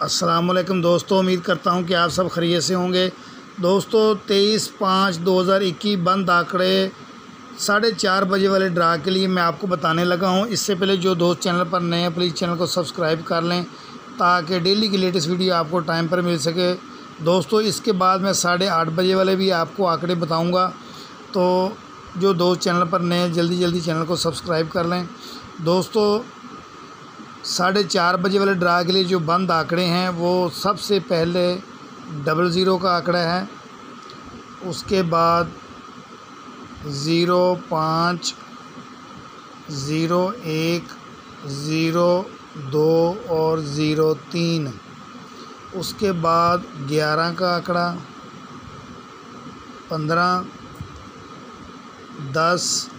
असलकम दोस्तों, उम्मीद करता हूँ कि आप सब खरीय से होंगे। दोस्तों, तेईस पाँच दो हज़ार इक्कीस बंद आंकड़े साढ़े चार बजे वाले ड्रा के लिए मैं आपको बताने लगा हूँ। इससे पहले जो दोस्त चैनल पर नए हैं, प्लीज़ चैनल को सब्सक्राइब कर लें ताकि डेली की लेटेस्ट वीडियो आपको टाइम पर मिल सके। दोस्तों, इसके बाद मैं साढ़े आठ बजे वाले भी आपको आंकड़े बताऊँगा। तो जो दोस्त चैनल पर नए हैं जल्दी जल्दी चैनल को सब्सक्राइब कर लें। दोस्तों साढ़े चार बजे वाले ड्रा के लिए जो बंद आंकड़े हैं, वो सबसे पहले डबल ज़ीरो का आंकड़ा है। उसके बाद ज़ीरो पाँच, ज़ीरो एक, ज़ीरो दो और ज़ीरो तीन। उसके बाद ग्यारह का आंकड़ा, पंद्रह, दस,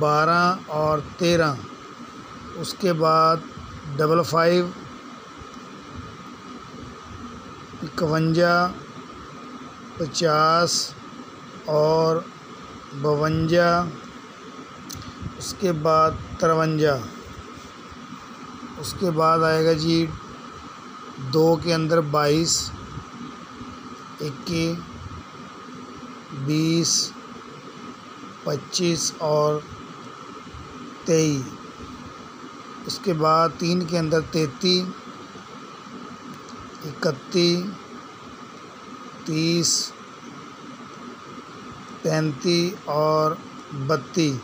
बारह और तेरह। उसके बाद डबल फाइव, इकवंजा, पचास और बवंजा, उसके बाद तरवंजा। उसके बाद आएगा जी दो के अंदर बाईस इक्कीस बीस, पच्चीस और तेईस। उसके बाद तीन के अंदर तैतीस, इकतीस, तीस, पैंतीस और बत्तीस।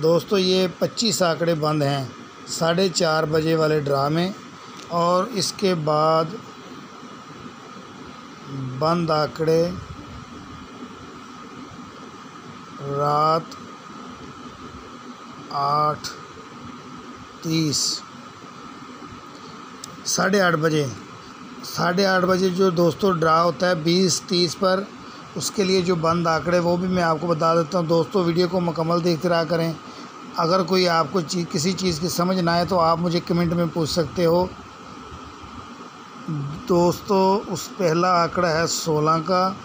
दोस्तों, ये पच्चीस आंकड़े बंद हैं। साढ़े चार बजे वाले ड्रा में और इसके बाद बंद आंकड़े। रात आठ, तीस। साढ़े आठ बजे। साढ़े आठ बजे जो दोस्तों ड्रा होता है, बीस, तीस पर, उसके लिए जो बंद आंकड़े वो भी मैं आपको बता देता हूँ। दोस्तों, वीडियो को मुकम्मल देखते रहा करें। अगर कोई आपको चीज़, किसी चीज़ की समझ ना आए तो आप मुझे कमेंट में पूछ सकते हो। दोस्तों, उस पहला आंकड़ा है सोलह का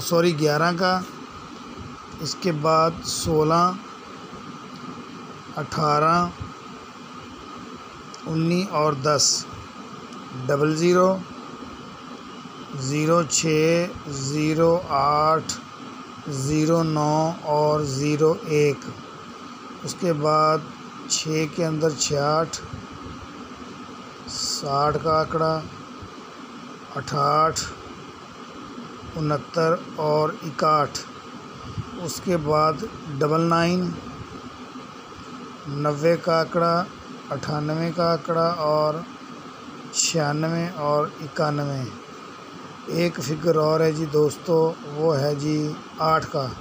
सॉरी, ग्यारह का। इसके बाद सोलह अठारह उन्नीस और दस। डबल ज़ीरो ज़ीरो छः ज़ीरो आठ, ज़ीरो नौ और ज़ीरो एक। उसके बाद छः के अंदर छियाठ, साठ का आंकड़ा, अठाठ, उनहत्तर और इकाठ उसके बाद डबल नाइन नब्बे का आंकड़ा, अठानवे का आंकड़ा और छियानवे और इक्यानवे। एक फिगर और है जी दोस्तों, वो है जी आठ का।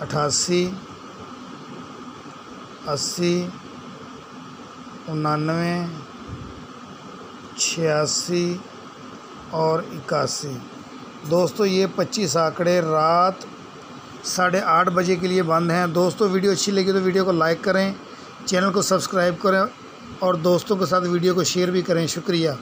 अठासी, अस्सी उन्नानवे छियासी और इक्यासी। दोस्तों, ये पच्चीस आंकड़े रात साढ़े आठ बजे के लिए बंद हैं। दोस्तों, वीडियो अच्छी लगी तो वीडियो को लाइक करें, चैनल को सब्सक्राइब करें और दोस्तों के साथ वीडियो को शेयर भी करें। शुक्रिया।